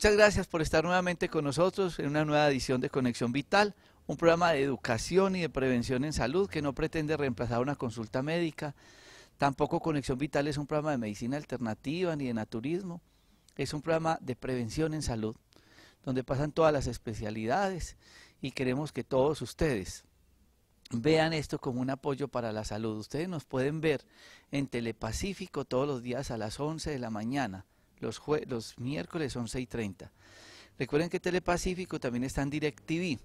Muchas gracias por estar nuevamente con nosotros en una nueva edición de Conexión Vital, un programa de educación y de prevención en salud que no pretende reemplazar una consulta médica. Tampoco Conexión Vital es un programa de medicina alternativa ni de naturismo. Es un programa de prevención en salud, donde pasan todas las especialidades y queremos que todos ustedes vean esto como un apoyo para la salud. Ustedes nos pueden ver en Telepacífico todos los días a las 11 de la mañana los, los miércoles 11 y 30. Recuerden que Telepacífico también está en DirecTV.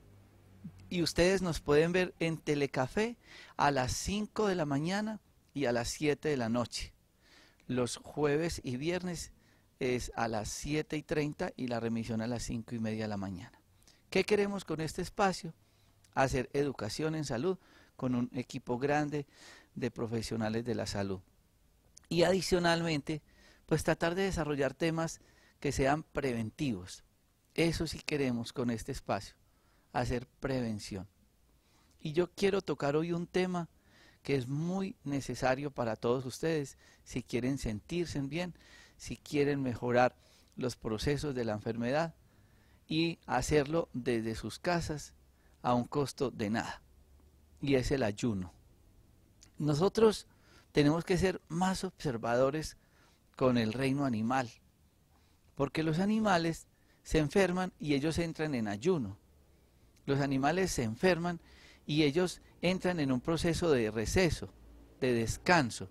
Y ustedes nos pueden ver en Telecafé a las 5 de la mañana y a las 7 de la noche. Los jueves y viernes es a las 7 y 30 y la remisión a las 5 y media de la mañana. ¿Qué queremos con este espacio? Hacer educación en salud con un equipo grande de profesionales de la salud. Y adicionalmente, pues tratar de desarrollar temas que sean preventivos. Eso sí queremos con este espacio, hacer prevención. Y yo quiero tocar hoy un tema que es muy necesario para todos ustedes si quieren sentirse bien, si quieren mejorar los procesos de la enfermedad y hacerlo desde sus casas a un costo de nada. Y es el ayuno. Nosotros tenemos que ser más observadores con el reino animal. Porque los animales se enferman y ellos entran en ayuno. Los animales se enferman y ellos entran en un proceso de receso, de descanso.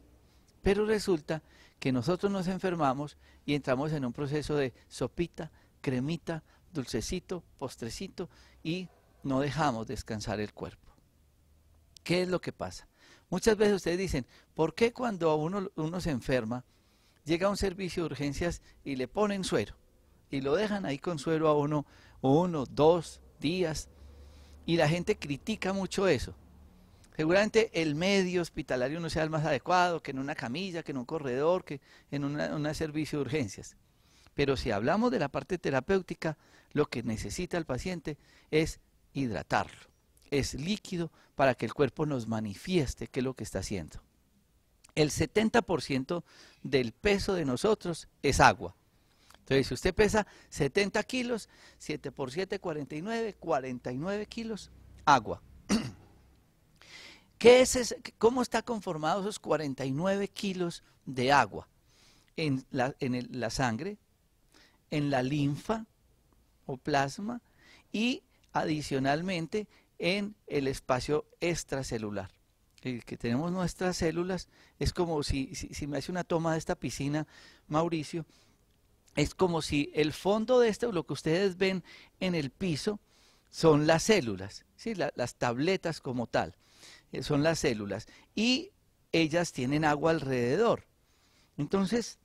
Pero resulta que nosotros nos enfermamos y entramos en un proceso de sopita, cremita, dulcecito, postrecito y no dejamos descansar el cuerpo. ¿Qué es lo que pasa? Muchas veces ustedes dicen, ¿por qué cuando uno, uno se enferma llega a un servicio de urgencias y le ponen suero y lo dejan ahí con suero a uno, uno, dos días y la gente critica mucho eso. Seguramente el medio hospitalario no sea el más adecuado, que en una camilla, que en un corredor, que en un servicio de urgencias. Pero si hablamos de la parte terapéutica, lo que necesita el paciente es hidratarlo. Es líquido para que el cuerpo nos manifieste qué es lo que está haciendo el 70% del peso de nosotros es agua. Entonces, si usted pesa 70 kilos, 7 por 7, 49, 49 kilos, agua. ¿Qué es ¿Cómo está conformado esos 49 kilos de agua? En la sangre, en la linfa o plasma y adicionalmente en el espacio extracelular que tenemos nuestras células, es como si, si, me hace una toma de esta piscina, Mauricio, es como si el fondo de esto, lo que ustedes ven en el piso, son las células, ¿sí? las tabletas como tal, eh, son las células, y ellas tienen agua alrededor. Entonces,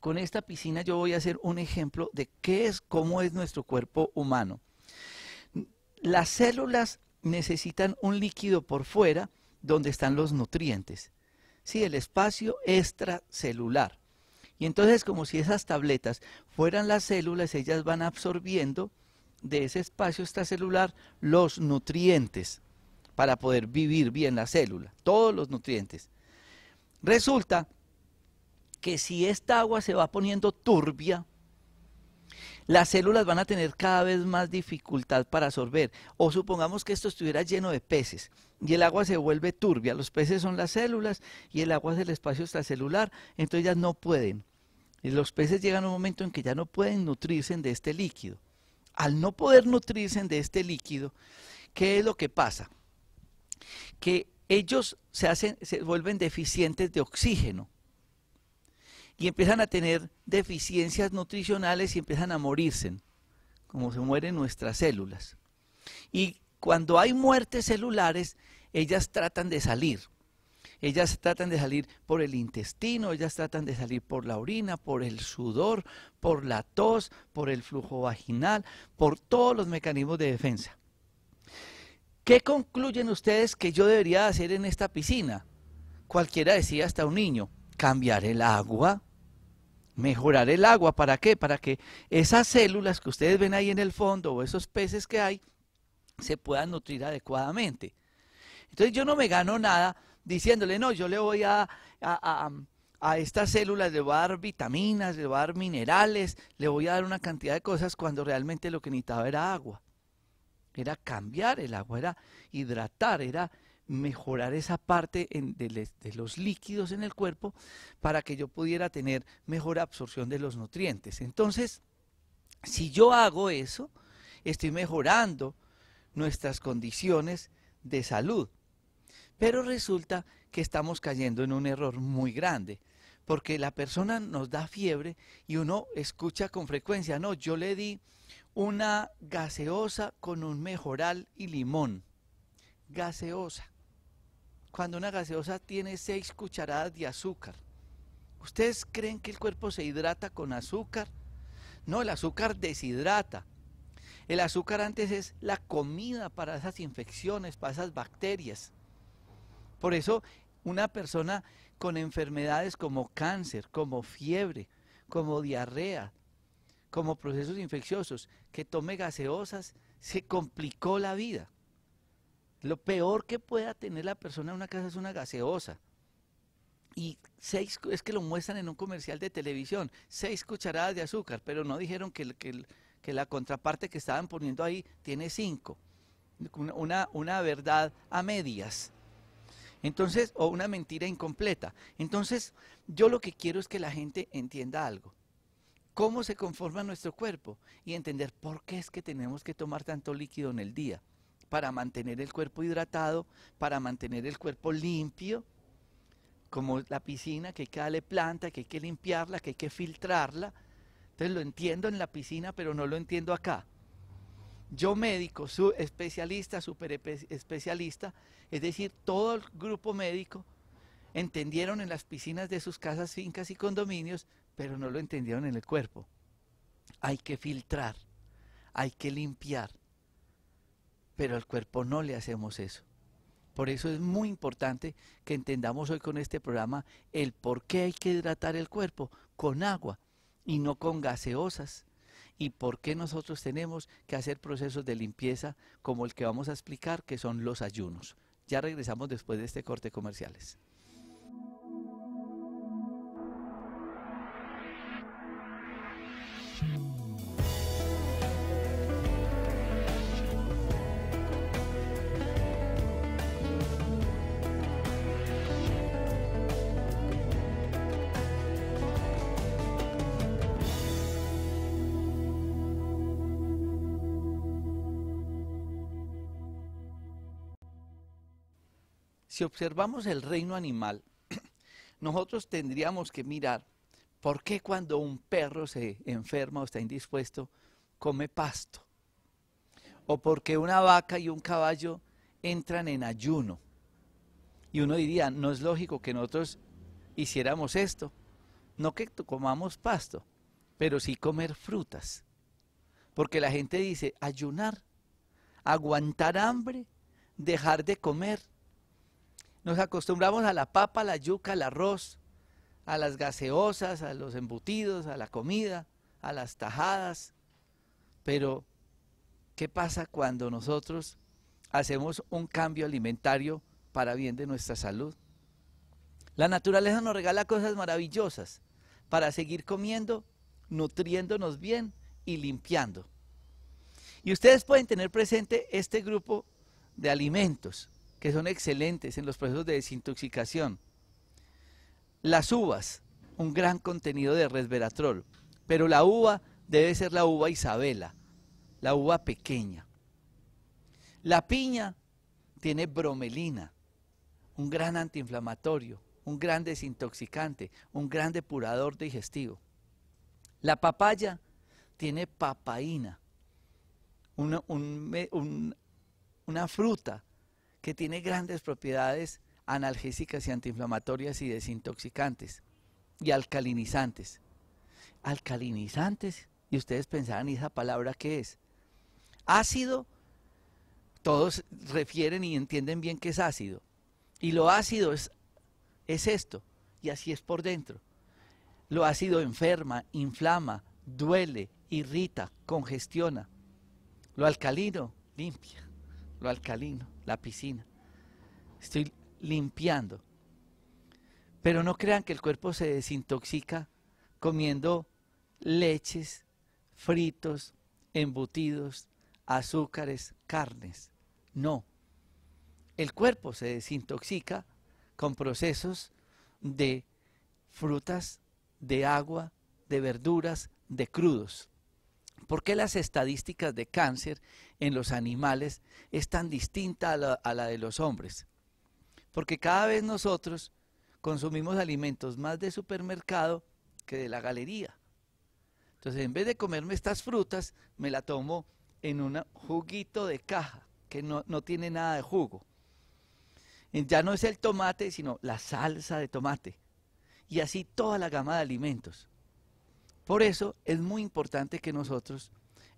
con esta piscina yo voy a hacer un ejemplo de qué es, cómo es nuestro cuerpo humano. Las células necesitan un líquido por fuera, donde están los nutrientes. Sí, el espacio extracelular. Y entonces como si esas tabletas fueran las células, ellas van absorbiendo de ese espacio extracelular los nutrientes para poder vivir bien la célula, todos los nutrientes. Resulta que si esta agua se va poniendo turbia, las células van a tener cada vez más dificultad para absorber. O supongamos que esto estuviera lleno de peces y el agua se vuelve turbia. Los peces son las células y el agua es el espacio extracelular, entonces ya no pueden. Y los peces llegan a un momento en que ya no pueden nutrirse de este líquido. Al no poder nutrirse de este líquido, ¿qué es lo que pasa? Que ellos se, hacen, se vuelven deficientes de oxígeno y empiezan a tener deficiencias nutricionales y empiezan a morirse, como se mueren nuestras células. Y cuando hay muertes celulares, ellas tratan de salir. Ellas tratan de salir por el intestino, ellas tratan de salir por la orina, por el sudor, por la tos, por el flujo vaginal, por todos los mecanismos de defensa. ¿Qué concluyen ustedes que yo debería hacer en esta piscina? Cualquiera decía hasta un niño, cambiar el agua, mejorar el agua. ¿Para qué? Para que esas células que ustedes ven ahí en el fondo o esos peces que hay se puedan nutrir adecuadamente. Entonces yo no me gano nada diciéndole, no, yo le voy a, a estas células le voy a dar vitaminas, le voy a dar minerales, le voy a dar una cantidad de cosas cuando realmente lo que necesitaba era agua. Era cambiar el agua, era hidratar, era mejorar esa parte de, los líquidos en el cuerpo para que yo pudiera tener mejor absorción de los nutrientes. Entonces, si yo hago eso, estoy mejorando nuestras condiciones de salud. Pero resulta que estamos cayendo en un error muy grande, porque la persona nos da fiebre y uno escucha con frecuencia, no, yo le di una gaseosa con un mejoral y limón. Gaseosa. Cuando una gaseosa tiene seis cucharadas de azúcar. ¿Ustedes creen que el cuerpo se hidrata con azúcar? No, el azúcar deshidrata. El azúcar antes es la comida para esas infecciones, para esas bacterias. Por eso una persona con enfermedades como cáncer, como fiebre, como diarrea, como procesos infecciosos, que tome gaseosas, se complicó la vida. Lo peor que pueda tener la persona en una casa es una gaseosa. Y seis, es que lo muestran en un comercial de televisión, seis cucharadas de azúcar, pero no dijeron que, que, la contraparte que estaban poniendo ahí tiene cinco. Una, una verdad a medias. Entonces, o una mentira incompleta. Entonces, yo lo que quiero es que la gente entienda algo. Cómo se conforma nuestro cuerpo y entender por qué es que tenemos que tomar tanto líquido en el día. Para mantener el cuerpo hidratado, para mantener el cuerpo limpio, como la piscina, que hay que darle planta, que hay que limpiarla, que hay que filtrarla. Entonces lo entiendo en la piscina, pero no lo entiendo acá. Yo médico, su especialista, super especialista, es decir, todo el grupo médico entendieron en las piscinas de sus casas, fincas y condominios, pero no lo entendieron en el cuerpo. Hay que filtrar, hay que limpiar, pero al cuerpo no le hacemos eso. Por eso es muy importante que entendamos hoy con este programa el por qué hay que hidratar el cuerpo con agua y no con gaseosas. Y por qué nosotros tenemos que hacer procesos de limpieza como el que vamos a explicar, que son los ayunos. Ya regresamos después de este corte comerciales. Si observamos el reino animal, nosotros tendríamos que mirar por qué cuando un perro se enferma o está indispuesto, come pasto. O por qué una vaca y un caballo entran en ayuno. Y uno diría, no es lógico que nosotros hiciéramos esto. No que comamos pasto, pero sí comer frutas. Porque la gente dice, ayunar, aguantar hambre, dejar de comer. Nos acostumbramos a la papa, la yuca, al arroz, a las gaseosas, a los embutidos, a la comida, a las tajadas. Pero, ¿qué pasa cuando nosotros hacemos un cambio alimentario para bien de nuestra salud? La naturaleza nos regala cosas maravillosas para seguir comiendo, nutriéndonos bien y limpiando. Y ustedes pueden tener presente este grupo de alimentos que son excelentes en los procesos de desintoxicación. Las uvas, un gran contenido de resveratrol, pero la uva debe ser la uva Isabela, la uva pequeña. La piña tiene bromelina, un gran antiinflamatorio, un gran desintoxicante, un gran depurador digestivo. La papaya tiene papaína, una, una fruta que tiene grandes propiedades analgésicas y antiinflamatorias y desintoxicantes y alcalinizantes. Alcalinizantes, y ustedes pensarán, ¿y esa palabra qué es? Ácido, todos refieren y entienden bien que es ácido. Y lo ácido es, es esto, y así es por dentro. Lo ácido enferma, inflama, duele, irrita, congestiona. Lo alcalino limpia alcalino, la piscina. Estoy limpiando. Pero no crean que el cuerpo se desintoxica comiendo leches, fritos, embutidos, azúcares, carnes. No. El cuerpo se desintoxica con procesos de frutas, de agua, de verduras, de crudos. ¿Por qué las estadísticas de cáncer en los animales es tan distinta a la, de los hombres? Porque cada vez nosotros consumimos alimentos más de supermercado que de la galería. Entonces, en vez de comerme estas frutas, me la tomo en un juguito de caja, que no, no tiene nada de jugo. Ya no es el tomate, sino la salsa de tomate. Y así toda la gama de alimentos. Por eso es muy importante que nosotros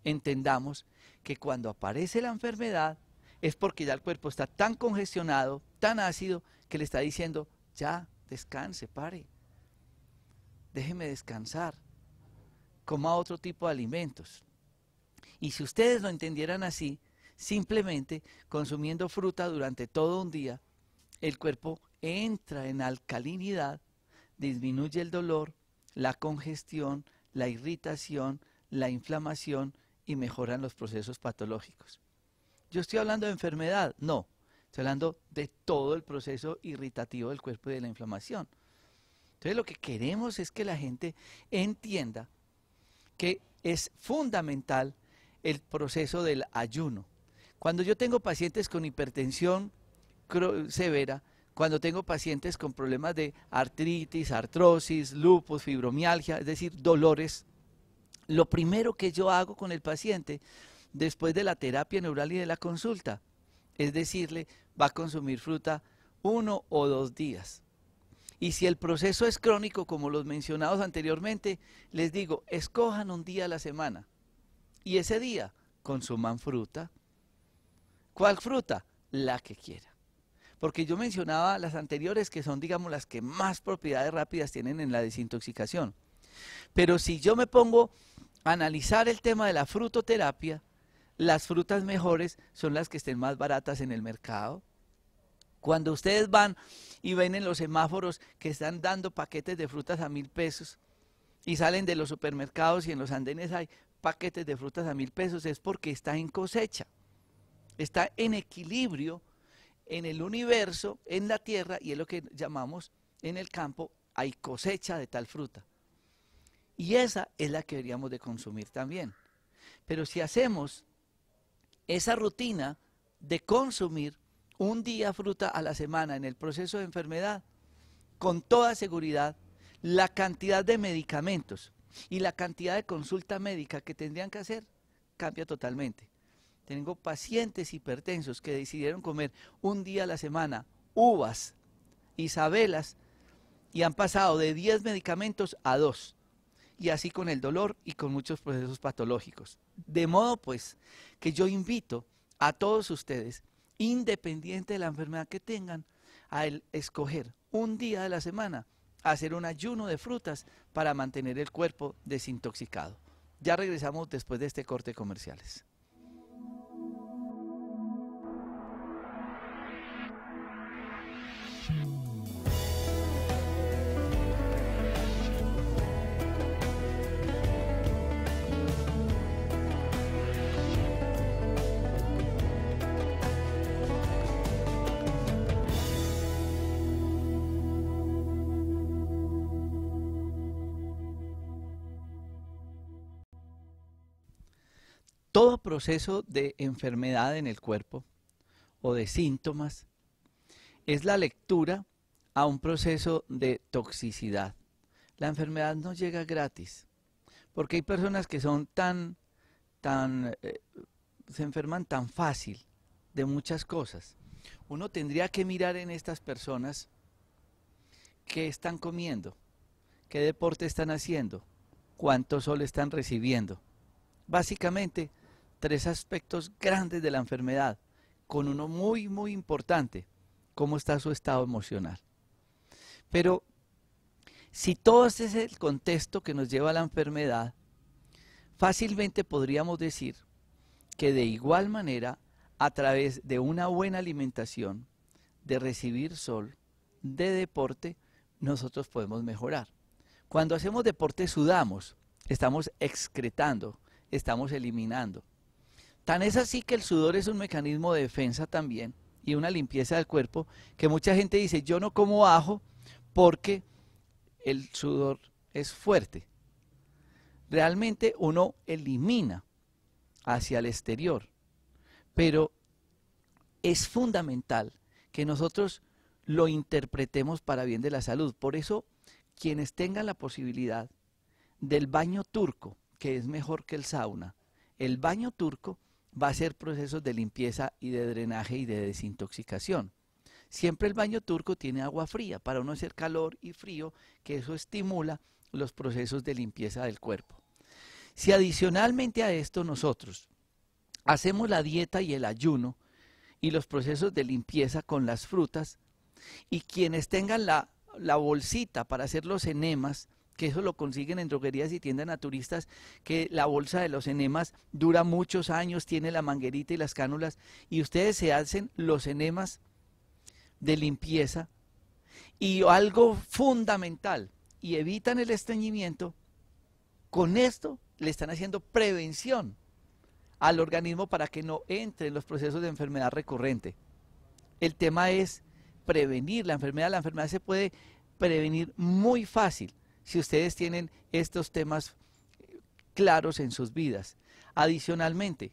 entendamos que cuando aparece la enfermedad es porque ya el cuerpo está tan congestionado, tan ácido, que le está diciendo, ya, descanse, pare, déjeme descansar, coma otro tipo de alimentos. Y si ustedes lo entendieran así, simplemente consumiendo fruta durante todo un día, el cuerpo entra en alcalinidad, disminuye el dolor, la congestión, la irritación, la inflamación y mejoran los procesos patológicos. Yo estoy hablando de enfermedad, no, estoy hablando de todo el proceso irritativo del cuerpo y de la inflamación. Entonces lo que queremos es que la gente entienda que es fundamental el proceso del ayuno. Cuando yo tengo pacientes con hipertensión severa, cuando tengo pacientes con problemas de artritis, artrosis, lupus, fibromialgia, es decir, dolores, lo primero que yo hago con el paciente después de la terapia neural y de la consulta es decirle, va a consumir fruta uno o dos días. Y si el proceso es crónico, como los mencionados anteriormente, les digo, escojan un día a la semana. Y ese día consuman fruta. ¿Cuál fruta? La que quiera. Porque yo mencionaba las anteriores que son, digamos, las que más propiedades rápidas tienen en la desintoxicación. Pero si yo me pongo a analizar el tema de la frutoterapia, las frutas mejores son las que estén más baratas en el mercado. Cuando ustedes van y ven en los semáforos que están dando paquetes de frutas a mil pesos y salen de los supermercados y en los andenes hay paquetes de frutas a mil pesos, es porque está en cosecha, está en equilibrio en el universo, en la tierra, y es lo que llamamos en el campo, hay cosecha de tal fruta. Y esa es la que deberíamos de consumir también. Pero si hacemos esa rutina de consumir un día fruta a la semana en el proceso de enfermedad, con toda seguridad, la cantidad de medicamentos y la cantidad de consulta médica que tendrían que hacer cambia totalmente. Tengo pacientes hipertensos que decidieron comer un día a la semana uvas, isabelas, y han pasado de 10 medicamentos a 2. Y así con el dolor y con muchos procesos patológicos. De modo pues que yo invito a todos ustedes, independiente de la enfermedad que tengan, a escoger un día de la semana, hacer un ayuno de frutas para mantener el cuerpo desintoxicado. Ya regresamos después de este corte comerciales. Todo proceso de enfermedad en el cuerpo o de síntomas es la lectura a un proceso de toxicidad. La enfermedad no llega gratis, porque hay personas que son tan, tan, eh, se enferman tan fácil de muchas cosas. Uno tendría que mirar en estas personas qué están comiendo, qué deporte están haciendo, cuánto sol están recibiendo. Básicamente, tres aspectos grandes de la enfermedad, con uno muy, muy importante, cómo está su estado emocional. Pero si todo ese es el contexto que nos lleva a la enfermedad, fácilmente podríamos decir que de igual manera, a través de una buena alimentación, de recibir sol, de deporte, nosotros podemos mejorar. Cuando hacemos deporte sudamos, estamos excretando, estamos eliminando. Tan es así que el sudor es un mecanismo de defensa también y una limpieza del cuerpo que mucha gente dice, yo no como ajo porque el sudor es fuerte. Realmente uno elimina hacia el exterior, pero es fundamental que nosotros lo interpretemos para bien de la salud. Por eso, quienes tengan la posibilidad del baño turco, que es mejor que el sauna, el baño turco va a ser procesos de limpieza y de drenaje y de desintoxicación. Siempre el baño turco tiene agua fría para no hacer calor y frío, que eso estimula los procesos de limpieza del cuerpo. Si adicionalmente a esto nosotros hacemos la dieta y el ayuno y los procesos de limpieza con las frutas, y quienes tengan la, la bolsita para hacer los enemas, que eso lo consiguen en droguerías y tiendas naturistas, que la bolsa de los enemas dura muchos años, tiene la manguerita y las cánulas, y ustedes se hacen los enemas de limpieza y algo fundamental y evitan el estreñimiento, con esto le están haciendo prevención al organismo para que no entre en los procesos de enfermedad recurrente. El tema es prevenir la enfermedad. La enfermedad se puede prevenir muy fácil si ustedes tienen estos temas claros en sus vidas. Adicionalmente,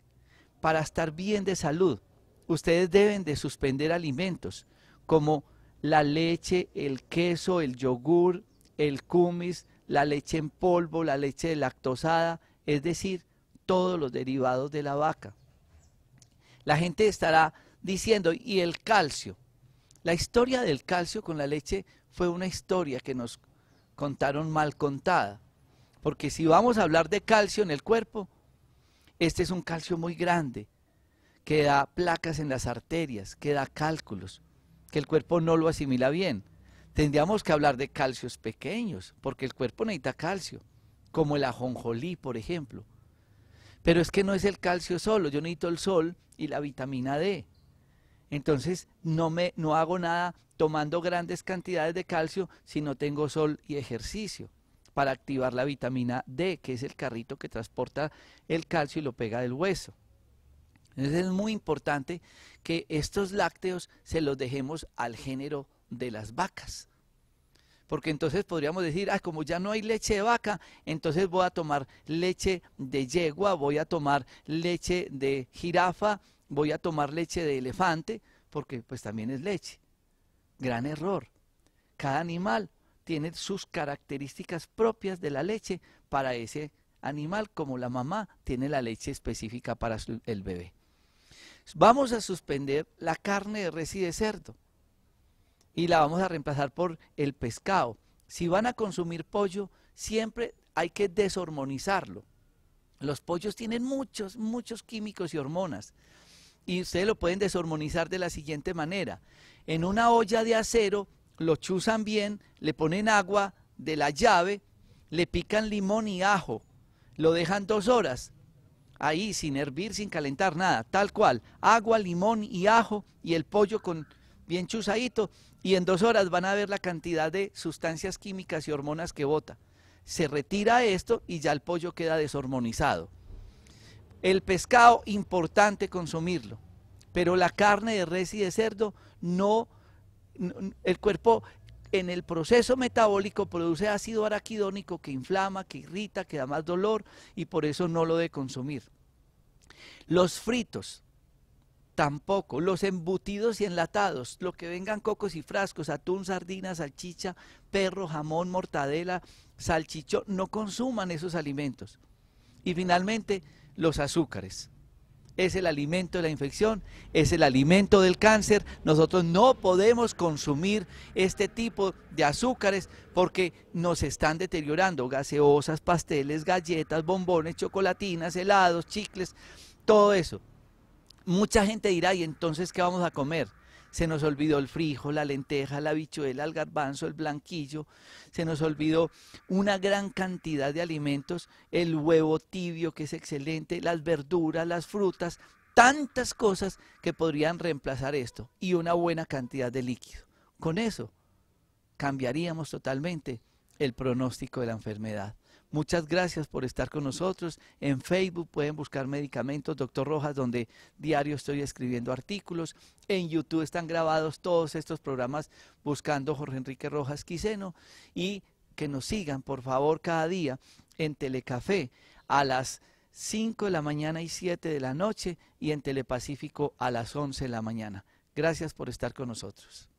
para estar bien de salud, ustedes deben de suspender alimentos como la leche, el queso, el yogur, el kumis, la leche en polvo, la leche lactosada, es decir, todos los derivados de la vaca. La gente estará diciendo, ¿y el calcio? La historia del calcio con la leche fue una historia que nos contaron mal contada. Porque si vamos a hablar de calcio en el cuerpo, este es un calcio muy grande, que da placas en las arterias, que da cálculos que el cuerpo no lo asimila bien. Tendríamos que hablar de calcios pequeños, porque el cuerpo necesita calcio, como el ajonjolí, por ejemplo. Pero es que no es el calcio solo, yo necesito el sol y la vitamina D. Entonces no me no hago nada tomando grandes cantidades de calcio si no tengo sol y ejercicio para activar la vitamina D, que es el carrito que transporta el calcio y lo pega del hueso. Entonces es muy importante que estos lácteos se los dejemos al género de las vacas. Porque entonces podríamos decir, ah, como ya no hay leche de vaca, entonces voy a tomar leche de yegua, voy a tomar leche de jirafa, voy a tomar leche de elefante, porque pues también es leche. Gran error. Cada animal tiene sus características propias de la leche para ese animal, como la mamá tiene la leche específica para el bebé. Vamos a suspender la carne de res y de cerdo y la vamos a reemplazar por el pescado. Si van a consumir pollo, siempre hay que deshormonizarlo. Los pollos tienen muchos, muchos químicos y hormonas. Y ustedes lo pueden deshormonizar de la siguiente manera. En una olla de acero lo chuzan bien, le ponen agua de la llave, le pican limón y ajo, lo dejan dos horas, ahí sin hervir, sin calentar nada, tal cual, agua, limón y ajo y el pollo con bien chuzadito y en dos horas van a ver la cantidad de sustancias químicas y hormonas que bota. Se retira esto y ya el pollo queda deshormonizado. El pescado, importante consumirlo, pero la carne de res y de cerdo no, el cuerpo en el proceso metabólico produce ácido araquidónico que inflama, que irrita, que da más dolor y por eso no lo debe consumir. Los fritos, tampoco. Los embutidos y enlatados, lo que vengan cocos y frascos, atún, sardina, salchicha, perro, jamón, mortadela, salchichón, no consuman esos alimentos. Y finalmente, los azúcares es el alimento de la infección, es el alimento del cáncer. Nosotros no podemos consumir este tipo de azúcares porque nos están deteriorando gaseosas, pasteles, galletas, bombones, chocolatinas, helados, chicles, todo eso. Mucha gente dirá, ¿y entonces qué vamos a comer? Se nos olvidó el frijol, la lenteja, la bichuela, el garbanzo, el blanquillo, se nos olvidó una gran cantidad de alimentos, el huevo tibio que es excelente, las verduras, las frutas, tantas cosas que podrían reemplazar esto y una buena cantidad de líquido. Con eso cambiaríamos totalmente el pronóstico de la enfermedad. Muchas gracias por estar con nosotros. En Facebook pueden buscar medicamentos, doctor Rojas, donde diario estoy escribiendo artículos. En YouTube están grabados todos estos programas buscando Jorge Enrique Rojas Quiseno. Y que nos sigan, por favor, cada día en Telecafé a las 5 de la mañana y 7 de la noche y en Telepacífico a las 11 de la mañana. Gracias por estar con nosotros.